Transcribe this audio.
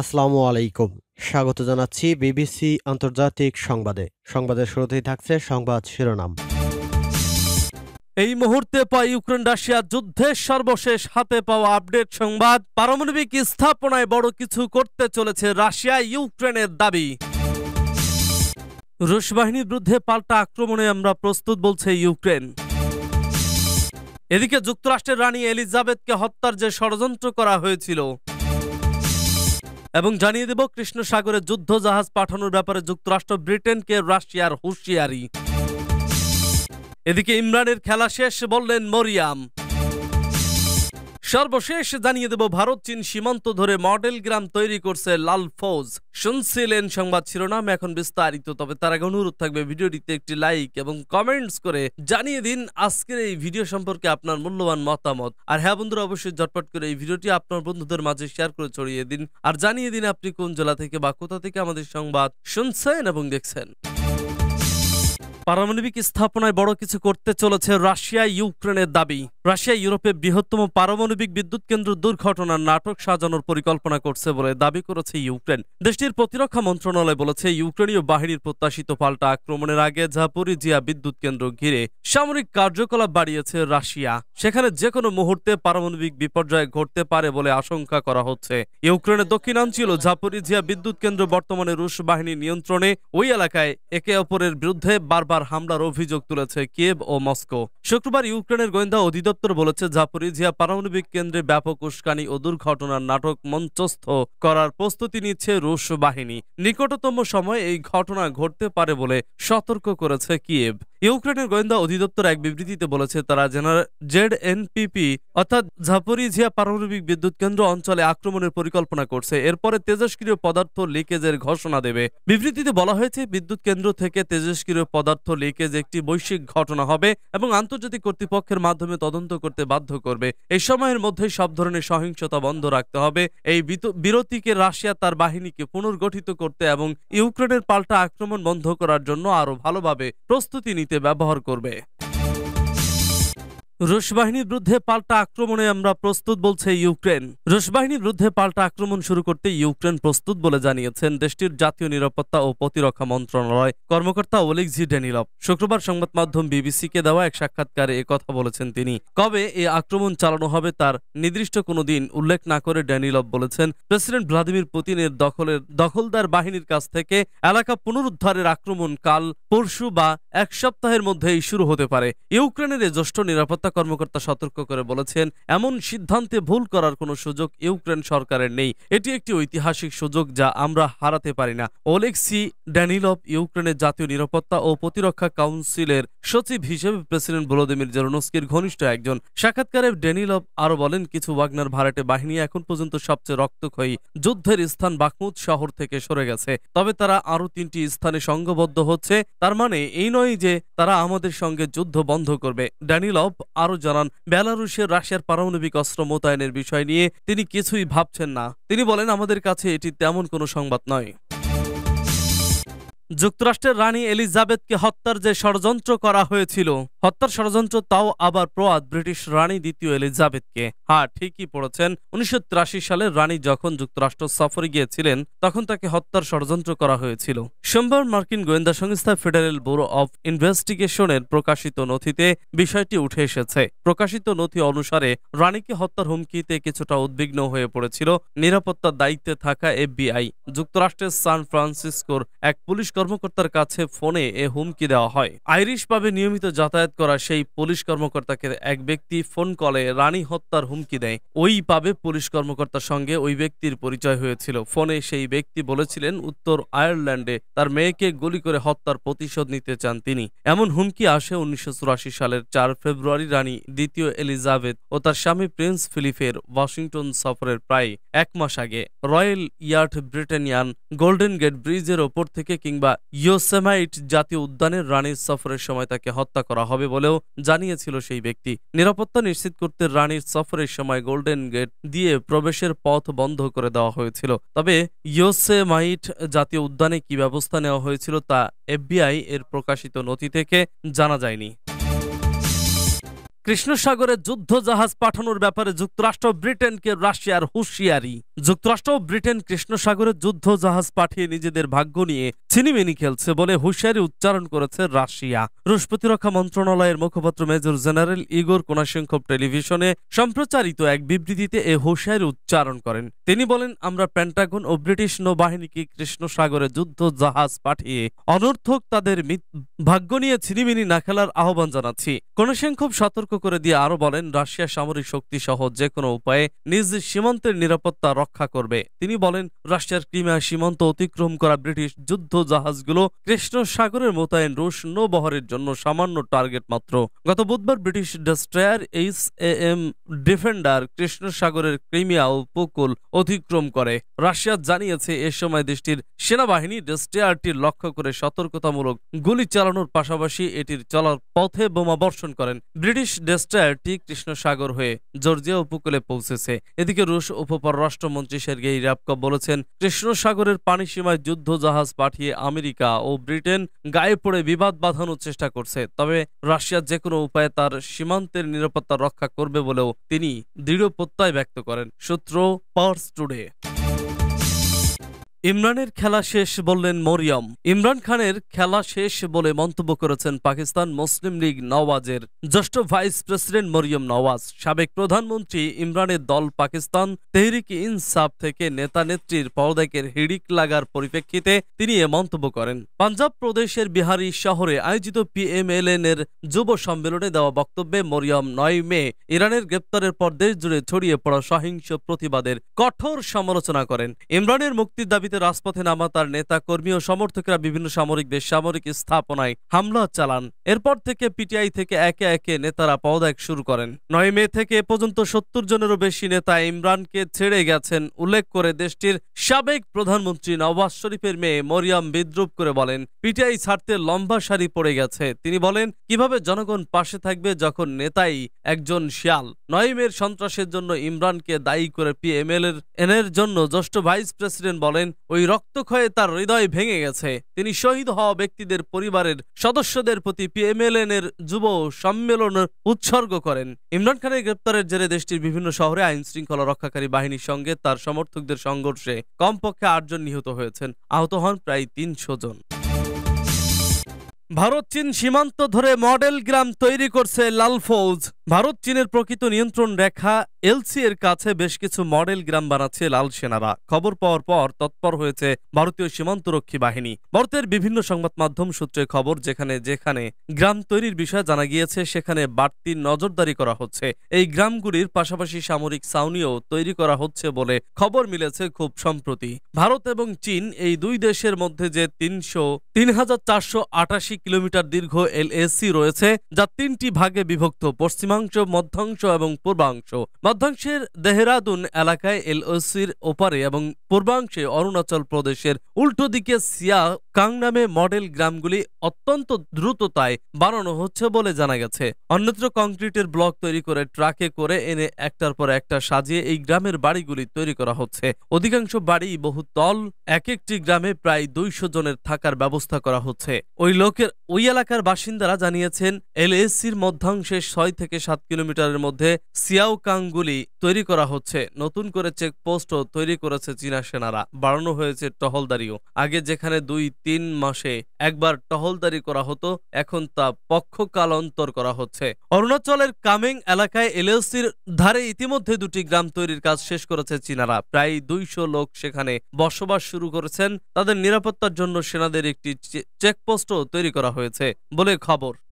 আসসালামু আলাইকুম। স্বাগত জানাচ্ছি বিবিসি আন্তর্জাতিক সংবাদে। সংবাদের শুরুতেই থাকছে সংবাদ শিরোনাম। এই মুহূর্তে পাই ইউক্রেন রাশিয়া যুদ্ধের সর্বশেষ হাতে পাওয়া আপডেট সংবাদ। পারমাণবিক স্থাপনায় বড় কিছু করতে চলেছে রাশিয়া ইউক্রেনের দাবি। রুশ বাহিনীর বিরুদ্ধে পাল্টা আক্রমণে আমরা প্রস্তুত বলছে ইউক্রেন। এদিকে যুক্তরাষ্ট্রের রানী এলিজাবেথকে হত্যার যে ষড়যন্ত্র করা হয়েছিল এবং জানিয়ে দেব কৃষ্ণ সাগরে যুদ্ধ জাহাজ পাঠানোর ব্যাপারে যুক্তরাষ্ট্র ব্রিটেনকে রাশিয়ার হুঁশিয়ারি। এদিকে ইমরানের খেলা শেষ বললেন মরিয়াম। সর্বশেষ জানিয়ে দেব, ভারত, চীন সীমান্ত ধরে মডেল গ্রাম তৈরি করছে লাল ফৌজ। শুনছিলেন সংবাদ শিরোনাম, এখন বিস্তারিত, তবে তার আগে অনুরোধ থাকবে, ভিডিওটিতে একটি লাইক এবং কমেন্টস করে জানিয়ে দিন আজকের এই ভিডিও সম্পর্কে আপনার মূল্যবান মতামত। আর হ্যাঁ বন্ধুরা, অবশ্যই ঝটপট করে এই ভিডিওটি আপনার বন্ধুদের মাঝে শেয়ার করে ছড়িয়ে দিন। আর জানিয়ে দিন আপনি কোন জেলা থেকে বা কোথা থেকে আমাদের সংবাদ শুনছেন এবং দেখছেন। পারমাণবিক স্থাপনায় বড় কিছু করতে চলেছে রাশিয়া ইউক্রেনের দাবি। রাশিয়া, ইউরোপে বৃহত্তম পারমাণবিক বিদ্যুৎ কেন্দ্র দুর্ঘটনার নাটক সাজানোর পরিকল্পনা করছে বলে দাবি করেছে ইউক্রেন। দেশটির প্রতিরক্ষা মন্ত্রণালয় বলেছে, ইউক্রেনীয় বাহিনীর প্রত্যাশিত পাল্টা আক্রমণের আগে ঝাপরিজিয়া বিদ্যুৎ কেন্দ্র ঘিরে সামরিক কার্যকলাপ বাড়িয়েছে রাশিয়া। সেখানে যে কোনো মুহূর্তে পারমাণবিক বিপর্যয় ঘটতে পারে বলে আশঙ্কা করা হচ্ছে। ইউক্রেনের দক্ষিণাঞ্চল ঝাপরিজিয়া বিদ্যুৎ কেন্দ্র বর্তমানে রুশ বাহিনী নিয়ন্ত্রণে। ওই এলাকায় একে অপরের বিরুদ্ধে বারবার হামলার অভিযোগ তুলেছে কিয়েভ ও মস্কো। শুক্রবার ইউক্রেনের গোয়েন্দা অধিদপ্তর বলেছে জাপরিজিয়া পারমাণবিক কেন্দ্রে ব্যাপক উস্কানি ও দুর্ঘটনার নাটক মঞ্চস্থ করার প্রস্তুতি নিচ্ছে রুশ বাহিনী। নিকটতম সময়ে এই ঘটনা ঘটতে পারে বলে সতর্ক করেছে কিয়েভ। ইউক্রেনের গোয়েন্দা অধিদপ্তর এক বিবৃতিতে বলেছে, তারা জেনারেল জেড এনপিপি অর্থাৎ ঝাপরিঝিয়া পারমাণবিক বিদ্যুৎ কেন্দ্র অঞ্চলে আক্রমণের পরিকল্পনা করছে। এরপরে তেজস্ক্রিয় পদার্থ লিকেজের ঘোষণা দেবে। বিবৃতিতে বলা হয়েছে, বিদ্যুৎ কেন্দ্র থেকে তেজস্ক্রিয় পদার্থ লিকেজ একটি বৈশ্বিক ঘটনা হবে এবং আন্তর্জাতিক কর্তৃপক্ষের মাধ্যমে তদন্ত করতে বাধ্য করবে। এই সময়ের মধ্যে সব ধরনের সহিংসতা বন্ধ রাখতে হবে। এই বিরতিকে রাশিয়া তার বাহিনীকে পুনর্গঠিত করতে এবং ইউক্রেনের পাল্টা আক্রমণ বন্ধ করার জন্য আরও ভালোভাবে প্রস্তুতি নিতে ব্যবহার করবে। রুশ বাহিনীর বিরুদ্ধে পাল্টা আক্রমণে আমরা প্রস্তুত, বলছে ইউক্রেন। রুশ বাহিনীর বিরুদ্ধে পাল্টা আক্রমণ শুরু করতে ইউক্রেন প্রস্তুত বলে জানিয়েছেন দেশটির জাতীয় নিরাপত্তা ও প্রতিরক্ষা মন্ত্রণালয় কর্মকর্তা ওলেক্সি ডেনিলভ শুক্রবার সংবাদ মাধ্যম বিবিসিকে দেওয়া এক সাক্ষাৎকারে কথা বলেছেন তিনি। কবে এ আক্রমণ চালানো হবে তার নির্দিষ্ট কোনো দিন উল্লেখ না করে ড্যানিলভ বলেছেন। প্রেসিডেন্ট ভ্লাদিমির পুতিনের দখলের, দখলদার বাহিনীর কাছ থেকে এলাকা পুনরুদ্ধারের আক্রমণ কাল পরশু বা এক সপ্তাহের মধ্যেই শুরু হতে পারে। ইউক্রেনের জ্যেষ্ঠ নিরাপত্তা নিরাপত্তা কর্মকর্তা সতর্ক করে বলেছেন, এমন সিদ্ধান্তে ভুল করার কোনো সুযোগ ইউক্রেন সরকারের নেই। এটি একটি ঐতিহাসিক সুযোগ যা আমরা হারাতে পারি না। ওলেক্সি ড্যানিলভ ইউক্রেনের জাতীয় নিরাপত্তা ও প্রতিরক্ষা কাউন্সিলের সচিব হিসেবে প্রেসিডেন্ট ভলোদিমির জেরোনস্কির ঘনিষ্ঠ একজন। সাক্ষাৎকারে ড্যানিলভ আরও বলেন, কিছু ওয়াগনার ভাড়াটে বাহিনী এখন পর্যন্ত সবচেয়ে রক্তক্ষয়ী। যুদ্ধের স্থান বাকমুদ শহর থেকে সরে গেছে। তবে তারা আরও তিনটি স্থানে সংঘবদ্ধ হচ্ছে। তার মানে এই নয় যে তারা আমাদের সঙ্গে যুদ্ধ বন্ধ করবে। ড্যানিলভ আরও জানান বেলারুশের রাশিয়ার পারমাণবিক অস্ত্র মোতায়েনের বিষয় নিয়ে তিনি কিছুই ভাবছেন না। তিনি বলেন, আমাদের কাছে এটি তেমন কোনো সংবাদ নয়। যুক্তরাষ্ট্রের রানী এলিজাবেথকে হত্যার যে ষড়যন্ত্র করা হয়েছিল, হত্যার ষড়যন্ত্র তাও আবার প্রয়াত ব্রিটিশ রানী দ্বিতীয় এলিজাবেথকে। হ্যাঁ ঠিকই পড়েছেন। উনিশশো সালে রানী যখন যুক্তরাষ্ট্র সফরে গিয়েছিলেন, তখন তাকে হত্যার ষড়যন্ত্র করা হয়েছিল। সোমবার মার্কিন গোয়েন্দা সংস্থা ফেডারেল ব্যুরো অব ইনভেস্টিগেশনের প্রকাশিত নথিতে বিষয়টি উঠে এসেছে। প্রকাশিত নথি অনুসারে, রানীকে হত্যার হুমকিতে কিছুটা উদ্বিগ্ন হয়ে পড়েছিল নিরাপত্তার দায়িত্বে থাকা এফবিআই। যুক্তরাষ্ট্রের সান ফ্রান্সিসকোর এক পুলিশ কর্মকর্তার কাছে ফোনে এ হুমকি দেওয়া হয়। আইরিশ পাবে নিয়মিত যাতায়াত করা সেই পুলিশ কর্মকর্তাকে এক ব্যক্তি ফোন কলে রানী হত্যার হুমকি দেয়। ওই পাবে পুলিশ কর্মকর্তার সঙ্গে ওই ব্যক্তির পরিচয় হয়েছিল। ফোনে সেই ব্যক্তি বলেছিলেন, উত্তর আয়ারল্যান্ডে তার মেয়েকে গুলি করে হত্যার প্রতিশোধ নিতে চান তিনি। এমন হুমকি আসে উনিশশো চুরাশি সালের চার ফেব্রুয়ারি রানী দ্বিতীয় এলিজাবেথ ও তার স্বামী প্রিন্স ফিলিপের ওয়াশিংটন সফরের প্রায় এক মাস আগে royal yacht Britannia Golden Gate ব্রিজের ওপর থেকে কিংবা বা ইয়োসেমাইট জাতীয় উদ্যানের রানীর সফরের সময় তাকে হত্যা করা হবে বলেও জানিয়েছিল সেই ব্যক্তি। নিরাপত্তা নিশ্চিত করতে রানীর সফরের সময় গোল্ডেন গেট দিয়ে প্রবেশের পথ বন্ধ করে দেওয়া হয়েছিল। তবে ইয়োসেমাইট জাতীয় উদ্যানে কি ব্যবস্থা নেওয়া হয়েছিল তা এফবিআই এর প্রকাশিত নথি থেকে জানা যায়নি। কৃষ্ণ সাগরে যুদ্ধ জাহাজ পাঠানোর ব্যাপারে যুক্তরাষ্ট্র, ব্রিটেনকে রাশিয়ার হুঁশিয়ারি। যুক্তরাষ্ট্র ও ব্রিটেন কৃষ্ণ সাগরে যুদ্ধ জাহাজ পাঠিয়ে নিজেদের ভাগ্য নিয়ে ছিনিমিনি খেলছে বলে হুঁশিয়ারি উচ্চারণ করেছে রাশিয়া। রুশ প্রতিরক্ষা মন্ত্রণালয়ের মুখপাত্র মেজর জেনারেল ইগোর কোনাশঙ্কভ টেলিভিশনে সম্প্রচারিত এক বিবৃতিতে এ হুঁশিয়ারি উচ্চারণ করেন। তিনি বলেন, আমরা প্যান্টাগন ও ব্রিটিশ নৌবাহিনীকে কৃষ্ণ সাগরে যুদ্ধ জাহাজ পাঠিয়ে অনর্থক তাদের ভাগ্য নিয়ে ছিনিমিনি না খেলার আহ্বান জানাচ্ছি। কোনাশঙ্কভ সতর্ক করে দিয়ে আরও বলেন রাশিয়া সামরিক শক্তি সহ যে কোনো উপায়ে নিজ সীমান্তের নিরাপত্তা রক্ষা করবে। তিনি বলেন, রাশিয়ার ক্রিমিয়া সীমান্ত অতিক্রম করা ব্রিটিশ যুদ্ধ জাহাজগুলো কৃষ্ণ সাগরের মোতায়েন রুশ নৌবহরের জন্য সামান্য টার্গেট মাত্র। গত বুধবার British destroyer H M S Defender Krishna সাগরের ক্রিমিয়া উপকূল অতিক্রম করে। রাশিয়া জানিয়েছে, এ সময় দেশটির সেনাবাহিনী ডেস্ট্রয়ারটির লক্ষ্য করে সতর্কতামূলক গুলি চালানোর পাশাপাশি এটির চলার পথে বোমা বর্ষণ করেন। ব্রিটিশ ডেস্ট্রয়ারটি কৃষ্ণ সাগর হয়ে জর্জিয়া উপকূলে পৌঁছেছে। এদিকে রুশ উপপররাষ্ট্রমন্ত্রী সের্গেই র্যাবকভ বলেছেন কৃষ্ণ সাগরের পানি সীমায় যুদ্ধ জাহাজ পাঠিয়ে আমেরিকা ও ব্রিটেন গায়ে পড়ে বিবাদ বাঁধানোর চেষ্টা করছে। তবে রাশিয়া যে কোনো উপায়ে তার সীমান্তের নিরাপত্তা রক্ষা করবে বলেও তিনি দৃঢ় প্রত্যয় ব্যক্ত করেন। সূত্র পার্স টুডে। ইমরানের খেলা শেষ বললেন মরিয়ম। ইমরান খানের খেলা শেষ বলে মন্তব্য করেছেন পাকিস্তান মুসলিম লীগ নওয়াজের জ্যেষ্ঠ ভাইস প্রেসিডেন্ট মরিয়ম নওয়াজ। সাবেক প্রধানমন্ত্রী ইমরানের দল পাকিস্তান তেহরিক ইনসাফ থেকে নেতা নেত্রীর পদত্যাগের হিড়িক লাগার পরিপ্রেক্ষিতে তিনি এ মন্তব্য করেন। পাঞ্জাব প্রদেশের বিহারি শহরে আয়োজিত পি এম পিএমএলএন এর যুব সম্মেলনে দেওয়া বক্তব্যে মরিয়ম নয় মে ইরানের গ্রেপ্তারের পর দেশ জুড়ে ছড়িয়ে পড়া সহিংস প্রতিবাদের কঠোর সমালোচনা করেন। ইমরানের মুক্তির দাবিতে রাজপথে নামা তার নেতা কর্মী ও সমর্থকেরা বিভিন্ন সামরিক, বেসামরিক স্থাপনায় হামলা চালান। এরপর থেকে পিটিআই থেকে একে একে নেতারা পদত্যাগ শুরু করেন। নয় মে থেকে এ পর্যন্ত সত্তর জনেরও বেশি নেতা ইমরানকে ছেড়ে গেছেন, উল্লেখ করে দেশটির সাবেক প্রধানমন্ত্রী নওয়াজ শরীফের মেয়ে মরিয়াম বিদ্রুপ করে বলেন, পিটিআই ছাড়তে লম্বা সারি পড়ে গেছে। তিনি বলেন, কীভাবে জনগণ পাশে থাকবে যখন নেতাই একজন শিয়াল? নয় মের সন্ত্রাসের জন্য ইমরানকে দায়ী করে পিএমএল এর এনের জন্য জ্যেষ্ঠ ভাইস প্রেসিডেন্ট বলেন ওই রক্তক্ষয়ে তার হৃদয় ভেঙে গেছে। তিনি শহীদ হওয়া ব্যক্তিদের পরিবারের সদস্যদের প্রতি পিএমএলএন এর যুব সম্মেলন উৎসর্গ করেন। ইমরান খানের গ্রেপ্তারের জেরে দেশটির বিভিন্ন শহরে আইন শৃঙ্খলা রক্ষাকারী বাহিনীর সঙ্গে তার সমর্থকদের সংঘর্ষে কমপক্ষে আটজন নিহত হয়েছেন। আহত হন প্রায় তিনশো জন। ভারত, চীন সীমান্ত ধরে মডেল গ্রাম তৈরি করছে লাল ফৌজ। ভারত, চীনের প্রকৃত নিয়ন্ত্রণ রেখা, এলসি এর কাছে বেশ কিছু মডেল গ্রাম বানাচ্ছে লাল সেনারা। খবর পাওয়ার পর তৎপর হয়েছে ভারতীয় সীমান্তরক্ষী বাহিনী। ভারতের বিভিন্ন সংবাদ মাধ্যম সূত্রে খবর, যেখানে যেখানে গ্রাম তৈরির বিষয়ে জানা গিয়েছে, সেখানে বাড়তি নজরদারি করা হচ্ছে। এই গ্রামগুলির পাশাপাশি সামরিক ছাউনিও তৈরি করা হচ্ছে বলে খবর মিলেছে খুব সম্প্রতি। ভারত এবং চীন এই দুই দেশের মধ্যে যে তিনশো, তিন হাজার চারশো আটাশি কিলোমিটার দীর্ঘ এলএসি রয়েছে, যা তিনটি ভাগে বিভক্ত, পশ্চিমাংশ, মধ্যাংশ এবং পূর্বাংশ। মধ্যাংশের দেহরাদুন এলাকায় এলএসির ওপারে এবং পূর্বাংশে অরুণাচল প্রদেশের উল্টো দিকে সিয়া কাং নামে মডেল গ্রামগুলি অত্যন্ত দ্রুততায় বানানো হচ্ছে বলে জানা গেছে। অন্যত্র কংক্রিটের ব্লক তৈরি করে ট্রাকে করে এনে একটার পর একটা সাজিয়ে এই গ্রামের বাড়িগুলি তৈরি করা হচ্ছে। অধিকাংশ বাড়ি বহু তল এক একটি গ্রামে প্রায় দুইশো জনের থাকার ব্যবস্থা করা হচ্ছে। ওই লোকের, ওই এলাকার বাসিন্দারা জানিয়েছেন এলএসির মধ্যাংশে ছয় থেকে সাত কিলোমিটারের মধ্যে সিয়াওকাংগুলি তৈরি করা হচ্ছে। নতুন করে চেকপোস্টও তৈরি করেছে চীনা সেনারা। বাড়ানো হয়েছে টহলদারিও। আগে যেখানে দুই তিন মাসে একবার টহলদারি করা হতো, এখন তা পক্ষকালান্তর করা হচ্ছে। অরুণাচলের কামেং এলাকায় এলএলসির ধারে ইতিমধ্যে দুটি গ্রাম তৈরির কাজ শেষ করেছে চীনারা। প্রায় দুইশো লোক সেখানে বসবাস শুরু করেছেন। তাদের নিরাপত্তার জন্য সেনাদের একটি চেকপোস্টও তৈরি করা হয়েছে বলে খবর।